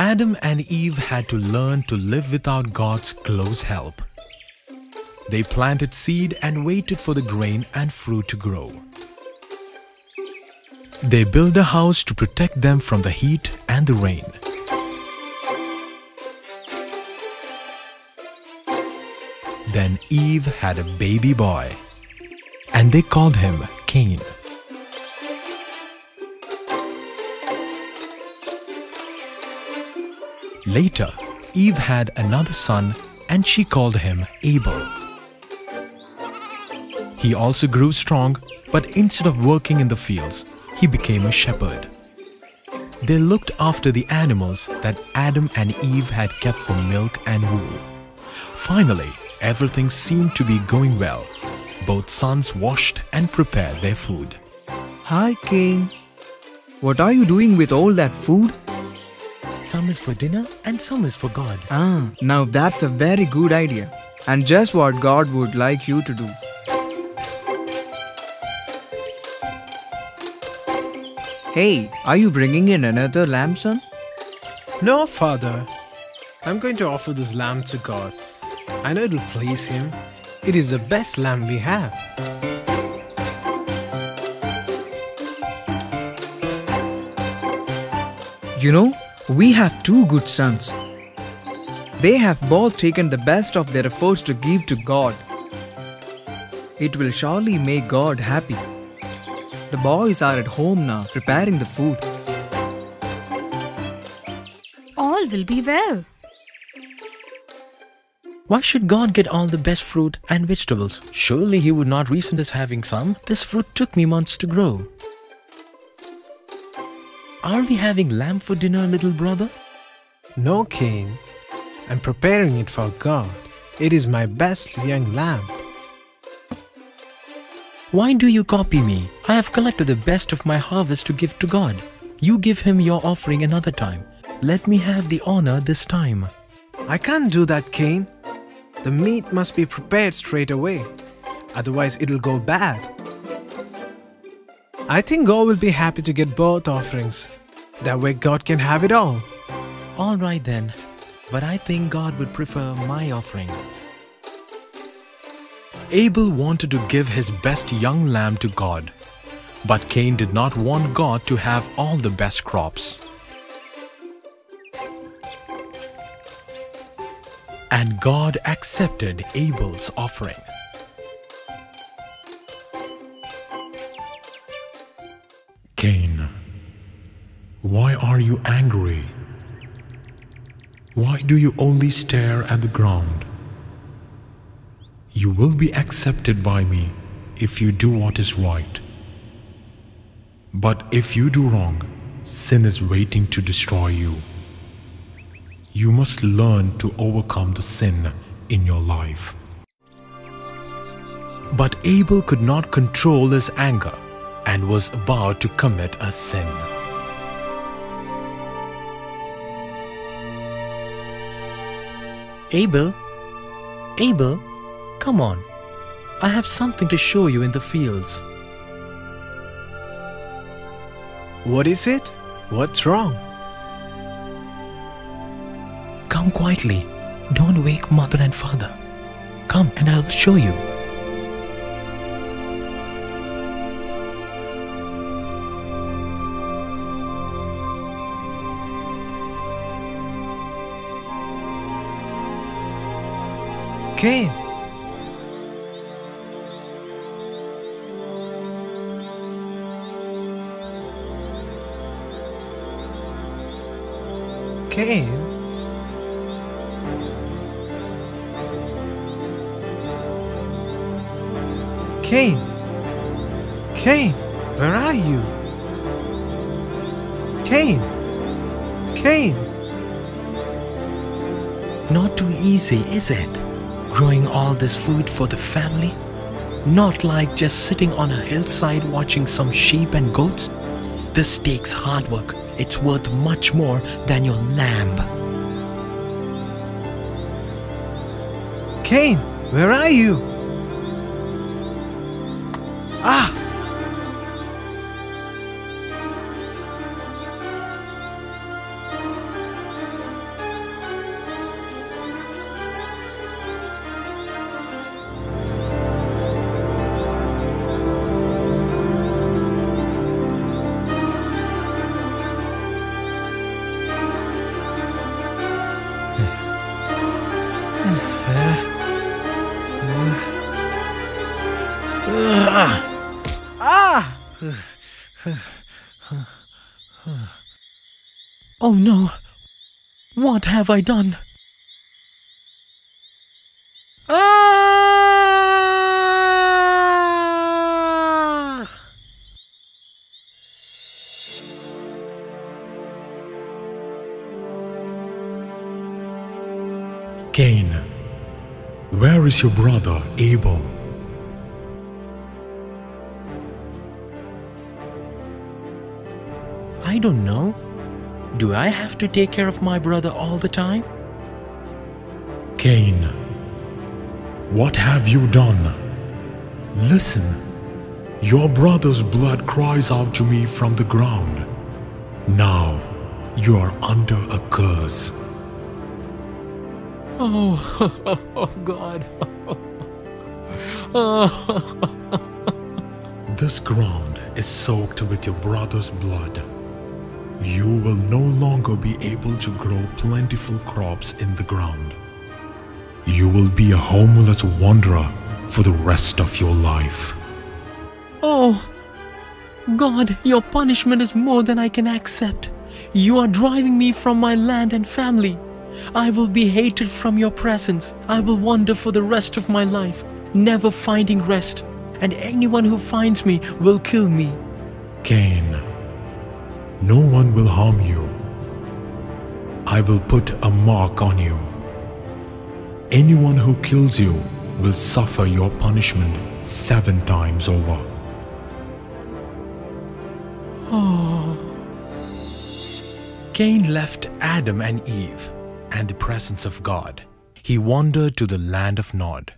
Adam and Eve had to learn to live without God's close help. They planted seed and waited for the grain and fruit to grow. They built a house to protect them from the heat and the rain. Then Eve had a baby boy, and they called him Cain. Later, Eve had another son and she called him Abel. He also grew strong, but instead of working in the fields, he became a shepherd. They looked after the animals that Adam and Eve had kept for milk and wool. Finally, everything seemed to be going well. Both sons washed and prepared their food. Hi, Cain. What are you doing with all that food? Some is for dinner and some is for God. Ah, now that's a very good idea. And just what God would like you to do. Hey, are you bringing in another lamb, son? No, Father. I'm going to offer this lamb to God. I know it will please Him. It is the best lamb we have. You know, we have two good sons. They have both taken the best of their efforts to give to God. It will surely make God happy. The boys are at home now, preparing the food. All will be well. Why should God get all the best fruit and vegetables? Surely He would not resent us having some. This fruit took me months to grow. Are we having lamb for dinner, little brother? No, Cain. I'm preparing it for God. It is my best young lamb. Why do you copy me? I have collected the best of my harvest to give to God. You give him your offering another time. Let me have the honor this time. I can't do that, Cain. The meat must be prepared straight away. Otherwise, it'll go bad. I think God will be happy to get both offerings. That way, God can have it all. All right then, but I think God would prefer my offering. Abel wanted to give his best young lamb to God, but Cain did not want God to have all the best crops. And God accepted Abel's offering. Cain, why are you angry? Why do you only stare at the ground? You will be accepted by me if you do what is right. But if you do wrong, sin is waiting to destroy you. You must learn to overcome the sin in your life. But Abel could not control his anger and was about to commit a sin. Abel, Abel, come on. I have something to show you in the fields. What is it? What's wrong? Come quietly. Don't wake mother and father. Come and I'll show you. Cain. Cain. Cain. Cain, where are you? Cain. Cain. Not too easy, is it? Growing all this food for the family? Not like just sitting on a hillside watching some sheep and goats? This takes hard work. It's worth much more than your lamb. Cain, where are you? Ah! Oh no! What have I done? Ah! Cain, where is your brother Abel? I don't know. Do I have to take care of my brother all the time? Cain, what have you done? Listen, your brother's blood cries out to me from the ground. Now you are under a curse. Oh, oh God. This ground is soaked with your brother's blood. You will no longer be able to grow plentiful crops in the ground. You will be a homeless wanderer for the rest of your life. Oh, God, your punishment is more than I can accept. You are driving me from my land and family. I will be hated from your presence. I will wander for the rest of my life, never finding rest. And anyone who finds me will kill me. Cain, no one will harm you. I will put a mark on you. Anyone who kills you will suffer your punishment seven times over. Ah. Cain left Adam and Eve and the presence of God. He wandered to the land of Nod.